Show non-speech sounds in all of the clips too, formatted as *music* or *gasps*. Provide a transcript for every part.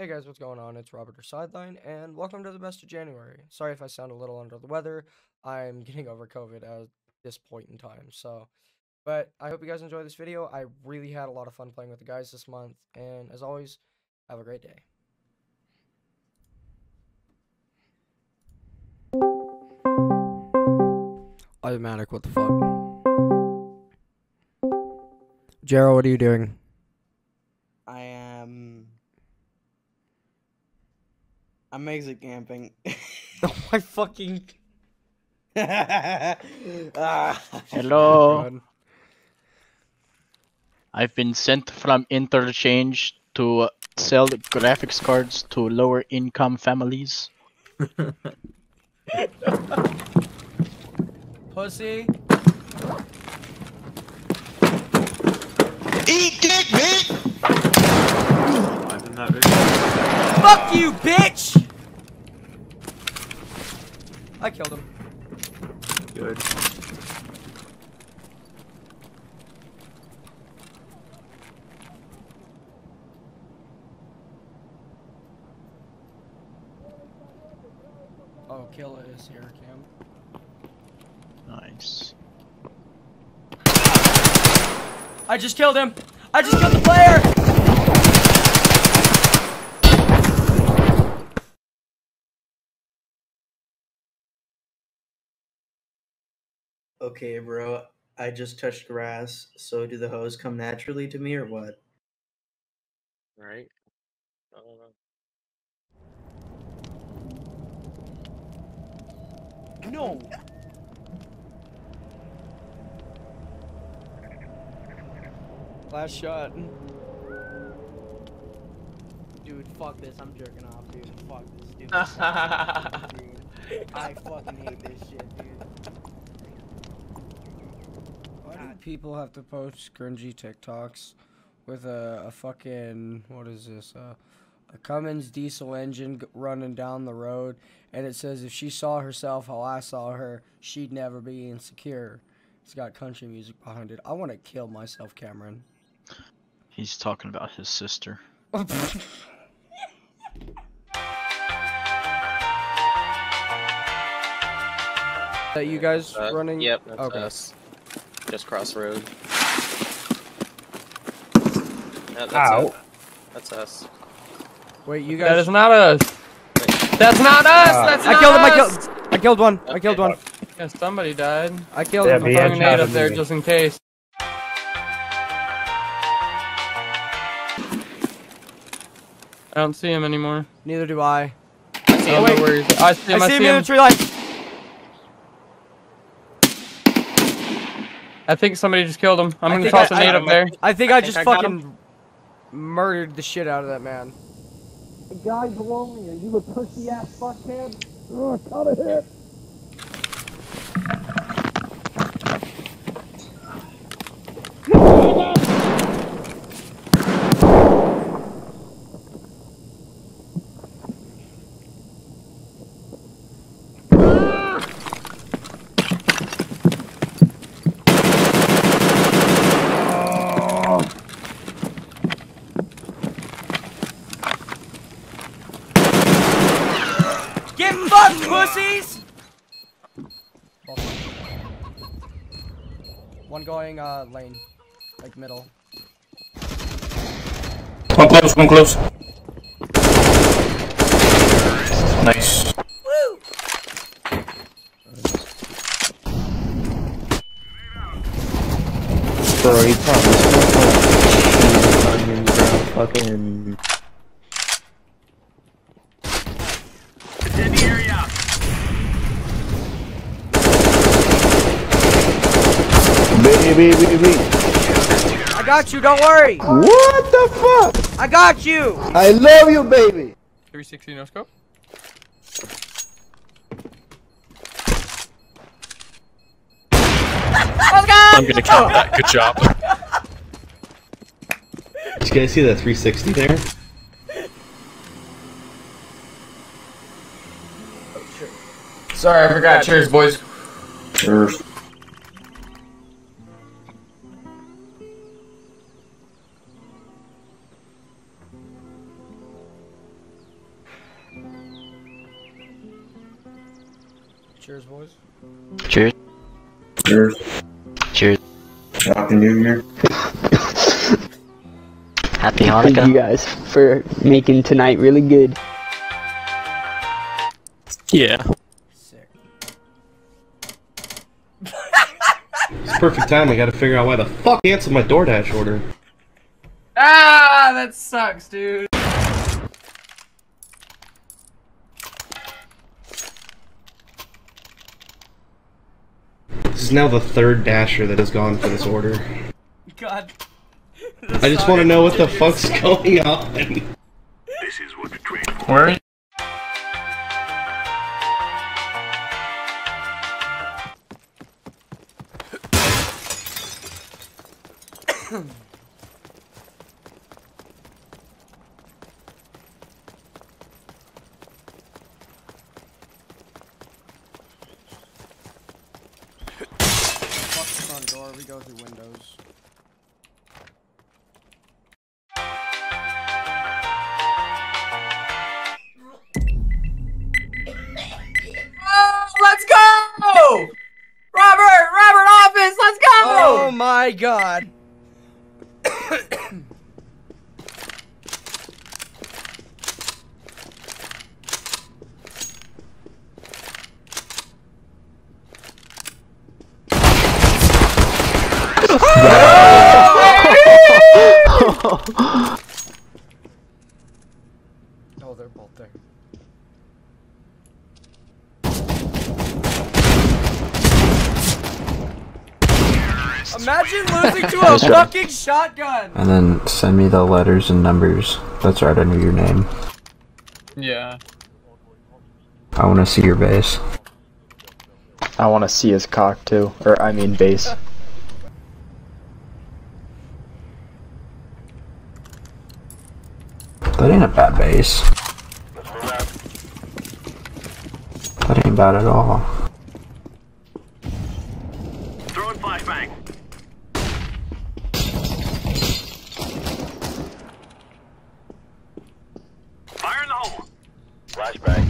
Hey guys, what's going on? It's Robert or Sideline, and welcome to the best of January. Sorry if I sound a little under the weather. I'm *laughs* getting over COVID at this point in time, so. But I hope you guys enjoy this video. I really had a lot of fun playing with the guys this month, and as always, have a great day. Automatic, what the fuck? Jero, what are you doing? I am. I'm exit camping. *laughs* oh my fucking. *laughs* ah. Hello. God. I've been sent from interchange to sell graphics cards to lower income families. *laughs* Pussy. Eat dick, bitch! That. Fuck you, bitch! I killed him. Good. Oh, kill is here, Cam. Nice. I just killed him! I just killed the player! Okay, bro. I just touched grass, so do the hoes come naturally to me or what? Right? I don't know. No! Last shot. Dude, fuck this. I'm jerking off, dude. Fuck this, dude. *laughs* dude. I fucking hate this shit, dude. Why do people have to post cringy TikToks with a, a fucking, what is this, uh, a Cummins diesel engine g- running down the road, and it says if she saw herself how I saw her, she'd never be insecure. It's got country music behind it. I want to kill myself, Cameron. He's talking about his sister. *laughs* that you guys Uh, running? Yep, that's Okay. us. Just cross road. Yeah, that's Ow. it. That's us. Wait, you guys. That is not us. That's not us. Uh, That's I not killed him. I killed. I killed one. I killed one. Yeah, somebody died. I killed I'm him. throwing Yeah, a He nade headshotted up there me. just in case. I don't see him anymore. Neither do I. I see him. wait. I see him. I I see him see in the tree line. I think somebody just killed him. I'm I gonna toss I- a nade up there. I think I think just I got fucking murdered the shit out of that man. The guy below me, are you a pussy ass fuckhead? Oh, cut a hit. Get fucked, pussies! One going uh lane, like middle. One close, one close. Nice. Bro, he promised onions. Fucking. Baby, baby, baby. I got you, don't worry! What the fuck? I got you! I love you, baby. 360 no scope. Oh, I'm gonna count that. Good job. Did you guys see that 360 there? Sorry, I forgot. Cheers, boys. Sure. Cheers, Cheers. Cheers. Happy New Year. Happy Thank you guys for making tonight really good. Yeah. Sick. It's perfect time. I gotta figure out why the fuck he canceled my DoorDash order. Ah, that sucks, dude. Is now the third Dasher that has gone for this order. God. I just want to know what the fuck's going on. This is what the train. Where? Fuck door. We go through windows. Oh, let's go! Robert! Robert Office, let's go! Oh my god. *gasps* Oh, they're both there. Imagine losing to a That's right. fucking shotgun. And then send me the letters and numbers that's right under your name. Yeah. I want to see your base. I want to see his cock too, or I mean base. *laughs* That ain't a bad base. That ain't bad at all. Throwing flashbang. Fire in the hole. Flashbang.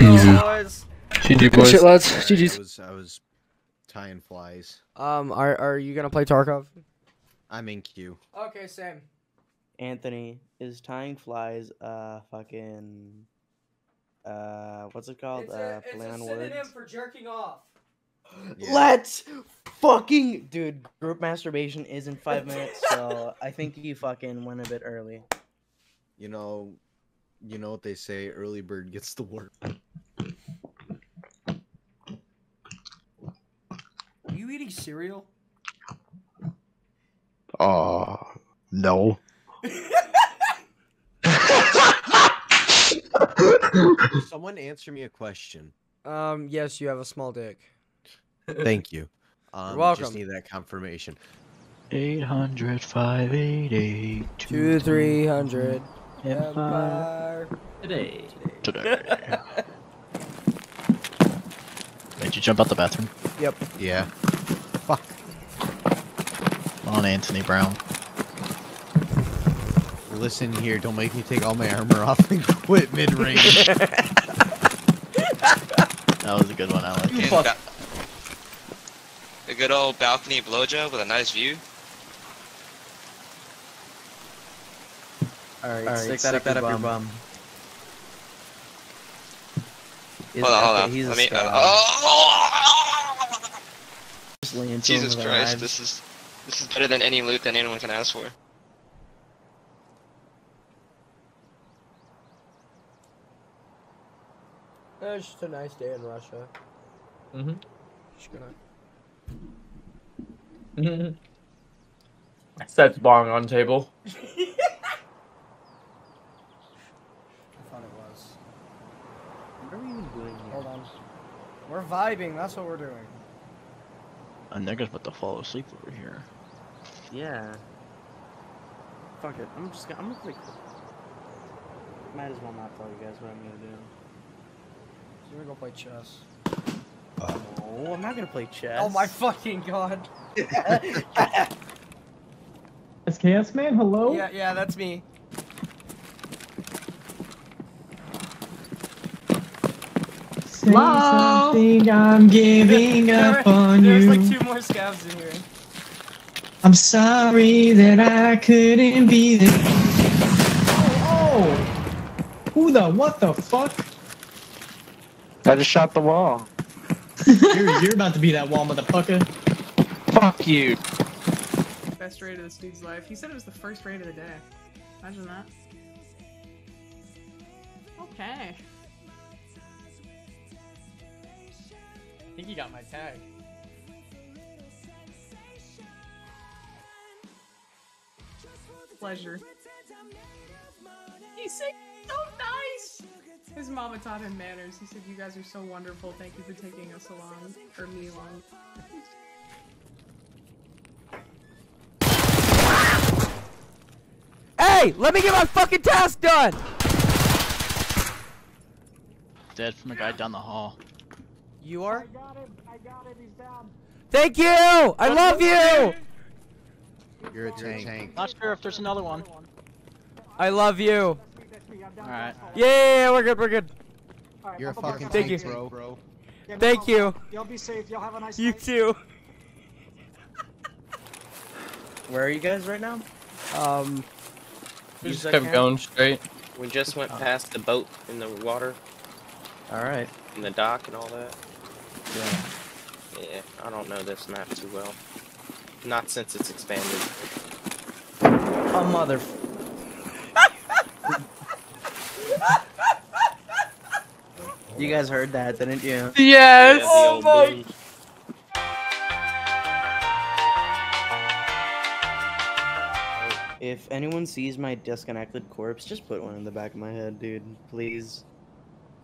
Easy. GG boys. Shit, lads. GG's. I was, I was tying flies. Um, are are you gonna play Tarkov? I'm in queue. Okay, same. Anthony is tying flies. Uh, fucking. Uh, what's it called? uh, play on words. for jerking off. *gasps* Yeah. Let's fucking dude. Group masturbation is in five minutes, so *laughs* I think you fucking went a bit early. You know, you know what they say: early bird gets the worm. Are you eating cereal? Oh, no. *laughs* Someone answer me a question. Um, yes, you have a small dick. Thank you. *laughs* Um, welcome. Just need that confirmation. 800 588 Two, three hundred. Empire Today. today. Did you jump out the bathroom? Yep. Yeah. Fuck on Anthony Brown. Listen here, don't make me take all my armor off and quit mid range. *laughs* That was a good one, Alex. And ba- a good old balcony blowjob with a nice view. All right, All right, stick, stick that up, your bum. Is- Hold on, hold on. He's a Let me. Uh, oh! Just lay into him Jesus Christ! This is this is better than any loot that anyone can ask for. It's just a nice day in Russia. Mm-hmm. Just gonna. Mm-hmm. *laughs* Sets bong on table. I thought it was. What are we even doing here? Hold on. We're vibing. That's what we're doing. And niggas about to fall asleep over here. Yeah. Fuck it. I'm just gonna. I'm gonna play. Might as well not tell you guys what I'm gonna do. So we're gonna go play chess. No, I'm not gonna play chess. Oh my fucking god. SKS man, hello? Yeah, yeah, that's me. say something, I'm giving *laughs* up on There's you. like two more scavs in here. I'm sorry that I couldn't be there. Oh, oh! Who the? What the fuck? I just shot the wall. you're, you're about to be that wall, motherfucker. Fuck you. Best raid of this dude's life. He said it was the first raid of the day. Imagine that. Okay. I think he got my tag. Pleasure. He's singing so nice! His mama taught him manners. He said, You guys are so wonderful. Thank you for taking us along. Or me along. Hey, let me get my fucking task done. Dead from a guy down the hall. You are. I got him. I got him. He's down. Thank you. I love you. You're a tank. Not sure if there's another one. I love you. Alright. Yeah, yeah, yeah, we're good. We're good. You're a fucking Thank tank, you. bro. bro. Thank you. Y'all be safe. Y'all have a nice You too. Where are you guys right now? Um. We just kept going straight. We just went past the boat in the water Alright. and the dock and all that. Yeah. Yeah, I don't know this map too well. Not since it's expanded. Oh, mother. You guys heard that, didn't you? Yes! Oh my- If anyone sees my disconnected corpse, just put one in the back of my head, dude. Please.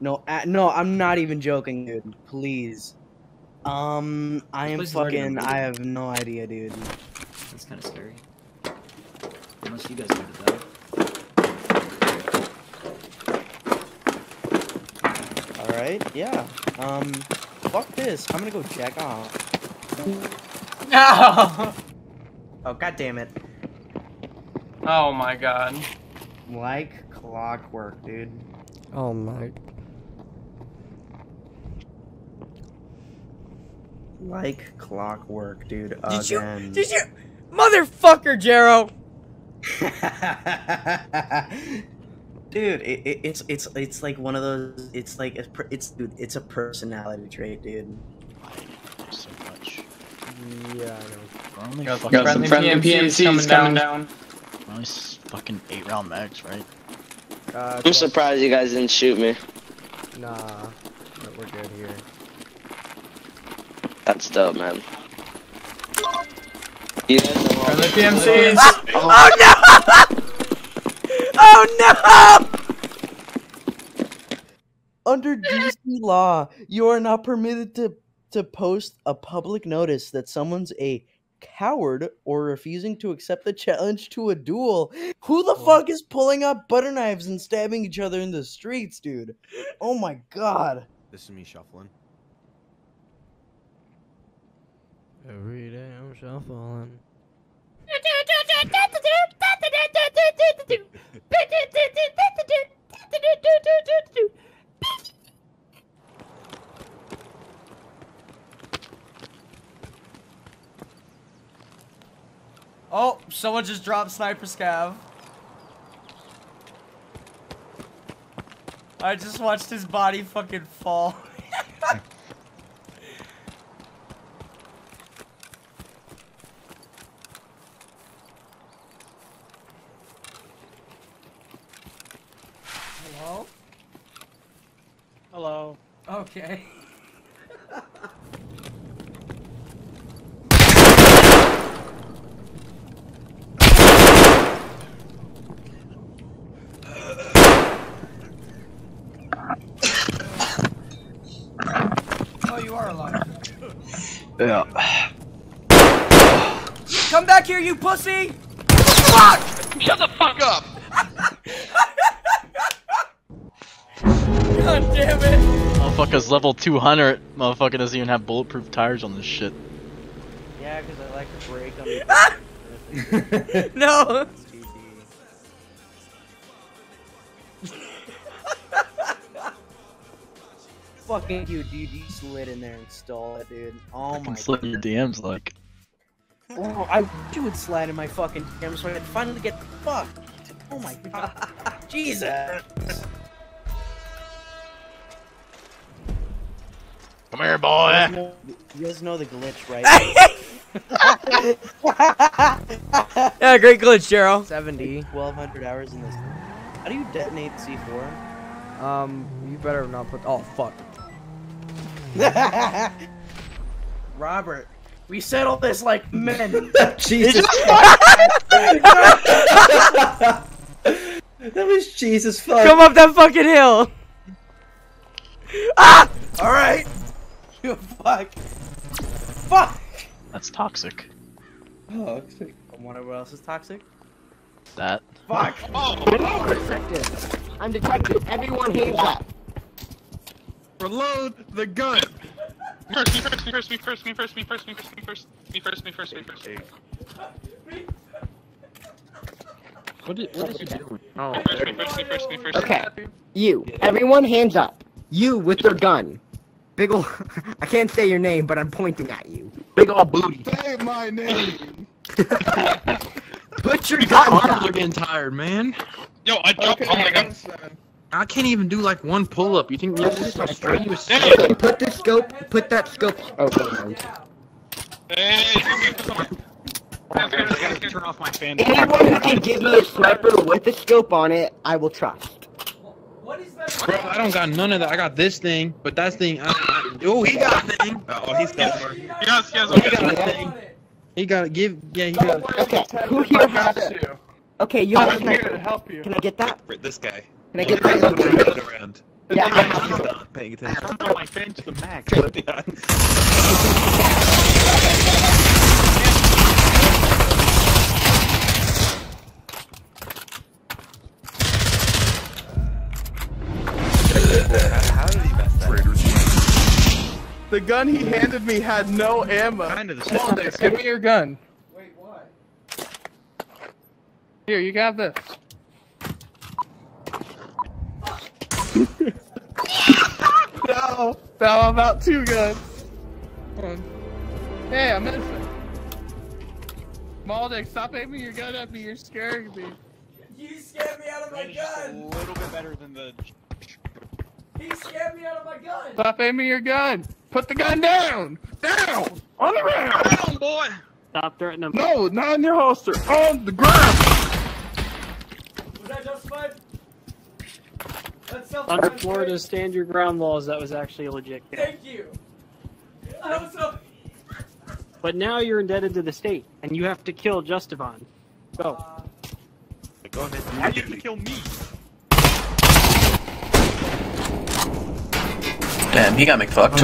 No, a no, I'm not even joking, dude. Please. Um, I am place is already fucking. I have no idea, dude. That's kind of scary. Unless you guys did it though. All right, yeah. Um, fuck this. I'm gonna go check off. No! *laughs* Oh god damn it! Oh my god. Like clockwork, dude. Oh my. Like clockwork, dude. Did you? Did you? Motherfucker, Jero. *laughs* dude, it, it, it's it's it's like one of those. It's like it's it's dude. It's a personality trait, dude. So much. Yeah, I know. We're only Got, fucking, got some friendly PMCs coming down. we're only fucking eight round mags, right? Uh, I'm surprised you guys didn't shoot me. Nah, but we're good here. That's dope, man. You guys are Friendly welcome. PMCs! *laughs* Oh no! *laughs* oh no! Under DC law, you are not permitted to to post a public notice that someone's a coward or refusing to accept the challenge to a duel. Who the fuck is pulling out butter knives and stabbing each other in the streets, dude? Oh my god. This is me shuffling. Every day I'm shuffling. *laughs* Oh, someone just dropped sniper scav. I just watched his body fucking fall. *laughs* Hello? Hello. Okay. oh, you are alive. Yeah. Come back here, you pussy! Fuck! Shut the fuck up! Motherfucker's level 200. Motherfucker doesn't even have bulletproof tires on this shit. Yeah, because I like to break on *laughs* no! *laughs* *laughs* fucking you, dude. You slid in there and stole it, dude. Oh I my can slip your DMs like. Oh, I wish you would slide in my fucking DM so I could finally get fucked. Oh my god. Jesus. Come here, boy. You guys know the glitch, right? *laughs* Yeah, great glitch, Jero. 70. 1200 hours in this. How do you detonate C4? Um, you better not put. Oh fuck. *laughs* Robert, we settle this like men. *laughs* Jesus that was Jesus fuck. Come up that fucking hill. Ah! All right. You fuck. Fuck. That's toxic. Toxic. And Whatever else is toxic. That. Fuck. I'm detected. Everyone hands up. Reload the gun. First, me first, me first, me first, me first, me first, me first, me first, me first, me first, me first. What is, what is he doing? Oh. Me first, me first, me first, me first. Okay. You. Everyone hands up. You with your gun. Big ol' *laughs* I can't say your name, but I'm pointing at you. Big ol' booty. Say my name. *laughs* Put your My arms are getting tired, man. Yo, I dropped. Oh my god. I can't even do like one pull up. You think you're just like straight you Okay, put the scope. Put that scope. Oh, never mind. Turn off my fan. Anyone who can give me a sniper with a scope on it, I will trust. Bro, I don't got none of that. I got this thing, but that thing. I, I, oh, he got a thing. Oh, he's got. He got, he has, he got a thing. He got to give. Yeah, he got. Okay, who here has it? Okay, you have a sniper. help you. Can I get that? This guy. Can I get that? around. Yeah, I have He's it. not paying attention. my fan the max. *laughs* *laughs* How did he mess that? The gun he handed me had no ammo. Kind of the Come on, Dave, give me your gun. Wait, what? Here, you got this. no, now I'm out two guns. Hold. Hey, I'm innocent. Maldick, stop aiming your gun at me. You're scaring me. You scared me out of my gun! A little bit better than the. He scared me out of my gun! Stop aiming your gun. Put the gun down. Down. On the ground. Down, boy. Stop threatening him. No, not in your holster. On the ground. Was that justified? That's self Under Florida's stand your ground laws, that was actually a legit. Thank you! I was so... But now you're indebted to the state, and you have to kill Justivan. Go. Go ahead. Why you have to kill me? Damn, he got me fucked.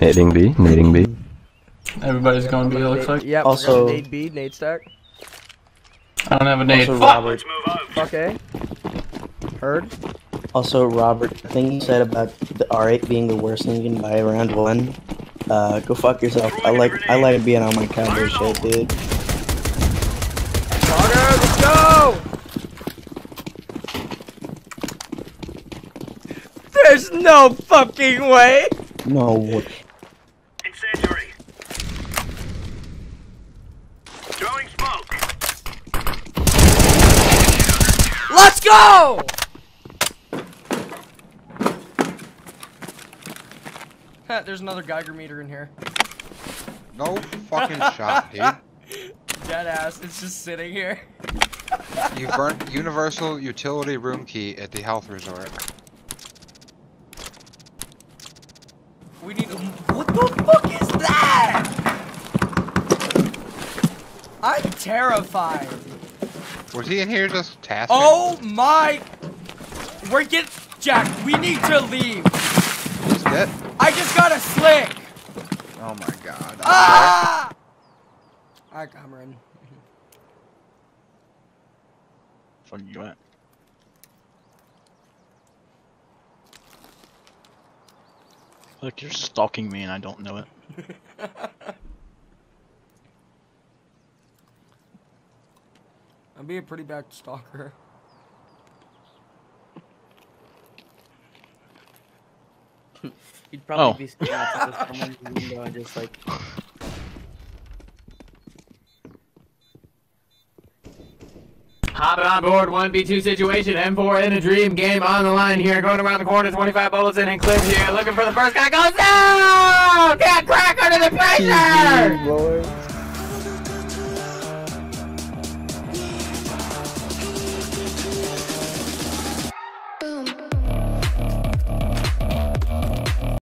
Nading B, nading B. Everybody's going B, it looks like. Yep. Also- Nade B, Nade stack. I don't have a nade. Also, Fuck! Robert. Okay. Heard. Also, Robert, the thing you said about the R8 being the worst thing you can buy around one, uh, go fuck yourself. I like I like being on my cowboy shit, dude. Carter, let's go! There's no fucking way! No way. Incendiary. Throwing smoke. Let's go! Ha, There's another Geiger meter in here. No fucking shot, dude. *laughs* Dead ass, it's just sitting here. You burnt *laughs* universal utility room key at the health resort. We need to. What the fuck is that? I'm terrified. Was he in here just tasking? Oh my! We're get Jack. We need to leave. Just get. I just got a slick. Oh my god. Ah! Alright, Cameron. Fuck you at? Look, you're stalking me and I don't know it. *laughs* I'd be a pretty bad stalker. *laughs* You'd probably oh. be scared out someone's window and just like *laughs* On board, 1v2 situation, M4 in a dream game on the line here, going around the corner, 25 bullets in and clip here, looking for the first guy, goes down! Can't crack under the pressure!